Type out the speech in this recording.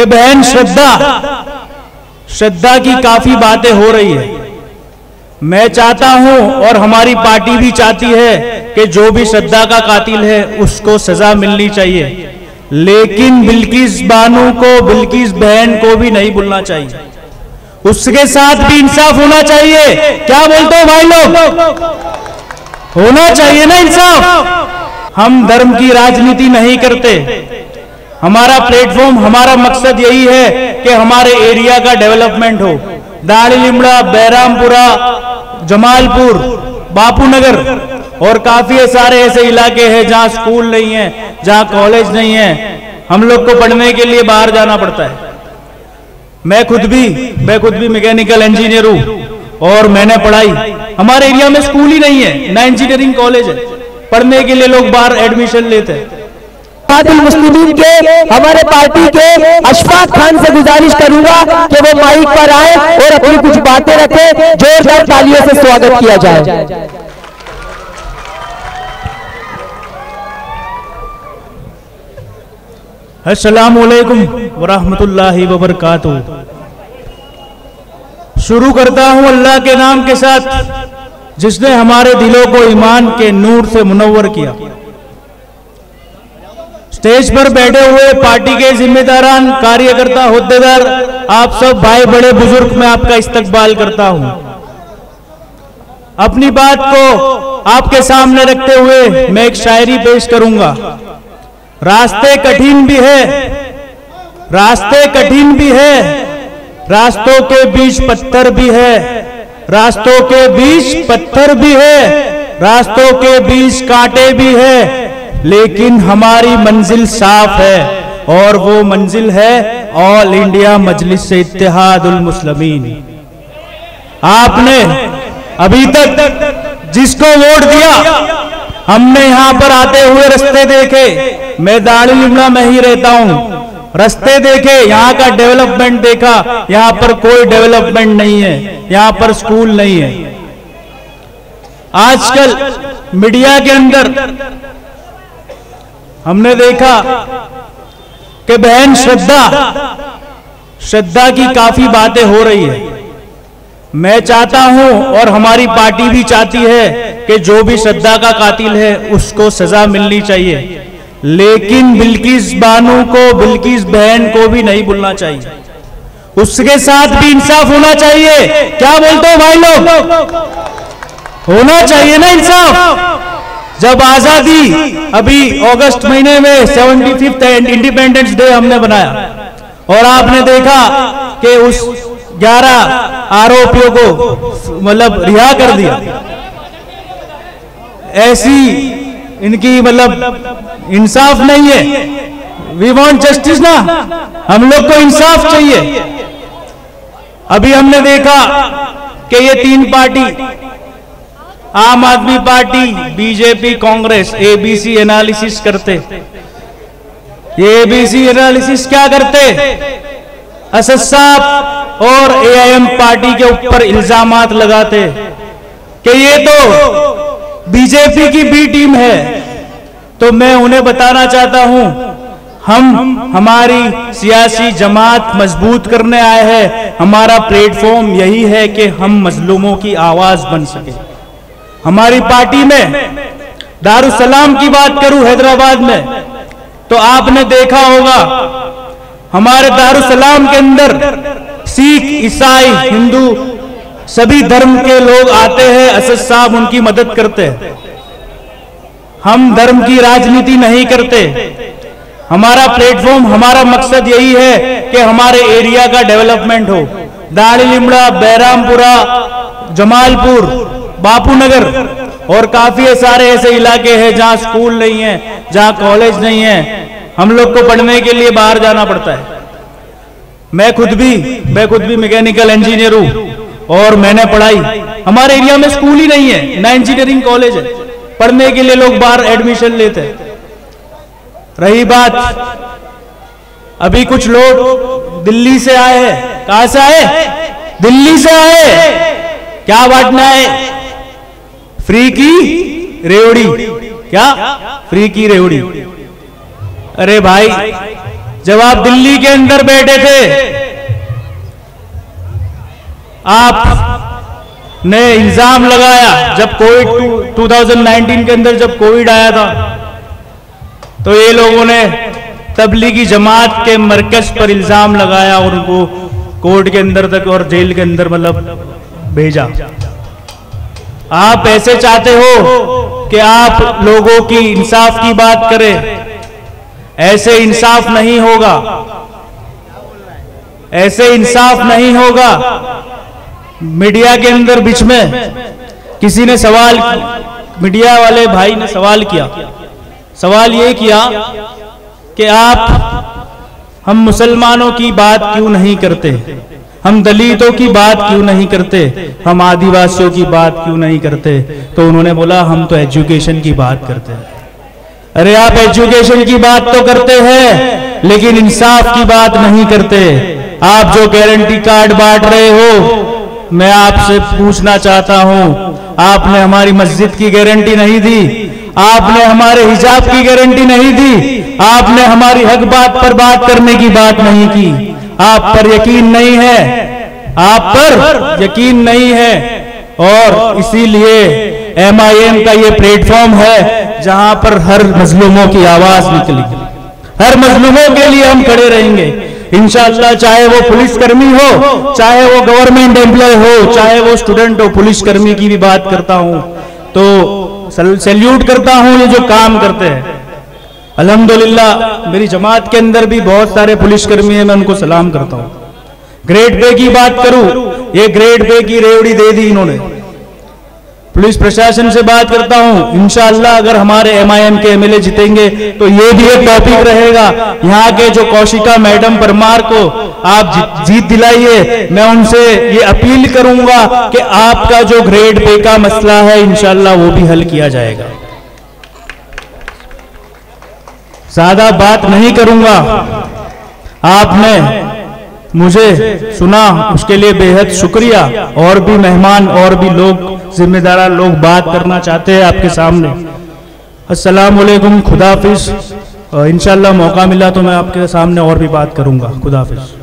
कि बहन श्रद्धा। श्रद्धा की काफ़ी बातें हो रही है। मैं चाहता हूँ और हमारी पार्टी भी चाहती है कि जो भी श्रद्धा का कातिल है उसको सजा मिलनी चाहिए। लेकिन बिल्किस बानू को बिल्किस बहन को भी नहीं भूलना चाहिए। उसके साथ भी इंसाफ होना चाहिए। क्या बोलते हो भाई लोग? होना चाहिए ना इंसाफ। हम धर्म की राजनीति नहीं करते। हमारा प्लेटफॉर्म हमारा मकसद यही है कि हमारे एरिया का डेवलपमेंट हो। दाड़ी लिमड़ा बैरामपुरा जमालपुर बापूनगर और काफ़ी सारे ऐसे इलाके हैं जहाँ स्कूल नहीं है जहाँ कॉलेज नहीं है। हम लोग को पढ़ने के लिए बाहर जाना पड़ता है। मैं खुद भी मैं खुद भी मैकेनिकल इंजीनियर हूँ और मैंने पढ़ाई। हमारे एरिया में स्कूल ही नहीं है ना इंजीनियरिंग कॉलेज है। पढ़ने के लिए लोग बाहर एडमिशन लेते हैं। मुस्लिमीन के, हमारे पार्टी के अशफाक खान से गुजारिश करूँगा कि वो माइक पर आए और अपनी कुछ बातें रखें, जोरदार तालियों से स्वागत किया जाए। अस्सलाम वालेकुम वरहमतुल्लाहि शुरू करता हूँ अल्लाह के नाम के साथ, जिसने हमारे दिलों को ईमान के नूर से मुनवर किया। स्टेज पर बैठे हुए पार्टी के जिम्मेदारान कार्यकर्ता, होद्देदार, आप सब भाई बड़े बुज़ुर्ग मैं आपका इस्तकबाल करता हूँ। अपनी बात को आपके सामने रखते हुए मैं एक शायरी पेश करूँगा। रास्ते कठिन भी है, रास्ते कठिन भी है, रास्तों के बीच पत्थर भी है, रास्तों के बीच पत्थर भी है, रास्तों के बीच कांटे भी है लेकिन हमारी मंजिल साफ़ है और वो मंजिल है ऑल इंडिया मजलिस से इत्तेहादुल मुस्लिमीन आपने अभी तक जिसको वोट दिया हमने यहाँ पर आते हुए रास्ते देखे। मैं दाड़ी लिमड़ा में ही रहता हूँ। रास्ते देखे यहाँ का डेवलपमेंट देखा। यहाँ पर कोई डेवलपमेंट नहीं है। यहाँ पर स्कूल नहीं है। आजकल मीडिया के अंदर हमने देखा कि बहन श्रद्धा श्रद्धा की काफ़ी बातें हो रही है। मैं चाहता हूँ और हमारी पार्टी भी चाहती है कि जो भी श्रद्धा का कातिल है, उसको सजा मिलनी चाहिए। लेकिन बिल्किस बानू को, बिल्किस बहन को भी नहीं भूलना चाहिए। उसके साथ भी इंसाफ होना चाहिए। क्या बोलते हो भाई लोग? होना चाहिए ना इंसाफ। जब आज़ादी, अभी अगस्त महीने में सेवेंटी फिफ्थ इंडिपेंडेंस डे हमने बनाया और आपने देखा कि उस 11 आरोपियों को मतलब रिहा कर दिया। ऐसी इनकी मतलब इंसाफ नहीं है। वी वॉन्ट जस्टिस ना। हम लोग को इंसाफ चाहिए। अभी हमने देखा कि ये तीन party Aam Aadmi party, BJP, Congress ABC analysis करते। एबीसी एनालिसिस क्या करते? असद साहब और एआईएम पार्टी के ऊपर इल्ज़ाम लगाते। कि ये तो बीजेपी की बी टीम है। तो मैं उन्हें बताना चाहता हूँ, हम हमारी सियासी जमात मज़बूत करने आए हैं। हमारा प्लेटफॉर्म यही है कि हम मजलूमों की आवाज़ बन सके। हमारी पार्टी में दारुसलाम की बात करूँ हैदराबाद में तो आपने देखा होगा, हमारे दारुसलाम के अंदर सिख, ईसाई, हिंदू सभी धर्म के लोग आते हैं, असद साहब उनकी मदद करते हैं। हम धर्म की राजनीति नहीं करते। हमारा प्लेटफॉर्म हमारा मकसद यही है कि हमारे एरिया का डेवलपमेंट हो। दाड़ी लिमड़ा बैरामपुरा जमालपुर बापूनगर। और काफ़ी सारे ऐसे इलाके हैं जहाँ स्कूल नहीं है, जहाँ कॉलेज नहीं है। हम लोग को पढ़ने के लिए बाहर जाना पड़ता है। मैं खुद भी, मैं खुद भी मैकेनिकल इंजीनियर हूँ। और मैंने पढ़ाई। हमारे एरिया में स्कूल ही नहीं है, ना इंजीनियरिंग कॉलेज है। पढ़ने के लिए लोग बाहर एडमिशन लेते हैं। रही बात, अभी कुछ लोग दिल्ली से आए हैं। कहा से आए? दिल्ली से आए क्या बांटना है? फ्री की रेवड़ी। क्या? फ्री की रेवड़ी। अरे भाई, जब आप दिल्ली के अंदर बैठे थे, आप ने इल्ज़ाम लगाया, जब कोविड 2019 के अंदर जब कोविड आया था तो ये लोगों ने तबलीगी जमात के मरकज पर इल्ज़ाम लगाया और उनको कोर्ट के अंदर तक और जेल के अंदर मतलब भेजा। आप ऐसे चाहते हो कि आप लोगों की इंसाफ की बात करें? ऐसे इंसाफ नहीं होगा। ऐसे इंसाफ नहीं होगा। मीडिया के अंदर बीच में किसी ने सवाल मीडिया वाले भाई ने सवाल किया। सवाल ये किया कि आप हम मुसलमानों की बात क्यों नहीं करते? हम दलितों की बात क्यों नहीं करते? हम आदिवासियों की बात क्यों नहीं करते? तो उन्होंने बोला, हम तो एजुकेशन की बात करते हैं। अरे आप एजुकेशन की बात तो करते हैं, लेकिन इंसाफ की बात नहीं करते। आप जो गारंटी कार्ड बांट रहे हो, मैं आपसे पूछना चाहता हूँ, आपने हमारी मस्जिद की गारंटी नहीं दी, आपने हमारे हिजाब की गारंटी नहीं दी, आपने हमारी हक बात पर बात करने की बात नहीं की। आप पर यकीन नहीं है। आप पर यकीन नहीं है। और इसीलिए एम आई एम का ये प्लेटफॉर्म है, जहाँ पर हर मजलूमों की आवाज़ निकली। हर मजलूमों के लिए हम खड़े रहेंगे। इंशाल्लाह, चाहे वो पुलिसकर्मी हो, चाहे वो गवर्नमेंट एम्प्लॉय हो, चाहे वो स्टूडेंट हो पुलिसकर्मी की भी बात करता हूँ। तो सैल्यूट करता हूँ ये जो काम करते हैं। अल्हम्दुलिल्लाह, मेरी जमात के अंदर भी बहुत सारे पुलिसकर्मी हैं, मैं उनको सलाम करता हूँ। ग्रेड पे की बात करूँ, ये ग्रेड पे की रेवड़ी दे दी इन्होंने। पुलिस प्रशासन से बात करता हूँ इंशाअल्लाह अगर हमारे एमआईएम के एमएलए जीतेंगे तो ये भी एक टॉपिक रहेगा। यहाँ के जो कौशिका मैडम परमार को आप जीत दिलाइए, मैं उनसे ये अपील करूँगा कि आपका जो ग्रेड पे का मसला है, इंशाल्लाह वो भी हल किया जाएगा। ज़्यादा बात नहीं करूँगा। आपने मुझे सुना, उसके लिए बेहद शुक्रिया। और भी मेहमान, और भी लोग, जिम्मेदार लोग बात करना चाहते हैं आपके सामने। अस्सलाम वालेकुम खुदाफिज इंशाल्लाह मौका मिला तो मैं आपके सामने और भी बात करूँगा। खुदाफिज।